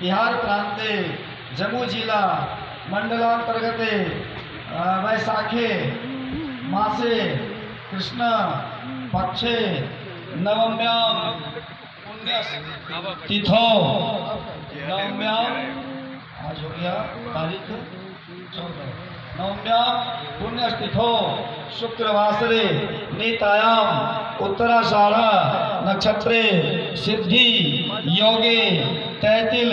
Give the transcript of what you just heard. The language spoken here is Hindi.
बिहार प्रांते जम्मू जिला मंडलांतर्गते अ, वैशाखे मासे कृष्ण पक्षे नवम्याम तिथो नवम्याम आज हो गया तारीख चौदह। नवम्याम पुण्यस्तिथो शुक्रवासरे नीतायाम उत्तराषाढ़ नक्षत्रे सिद्धि योगे तैतिल।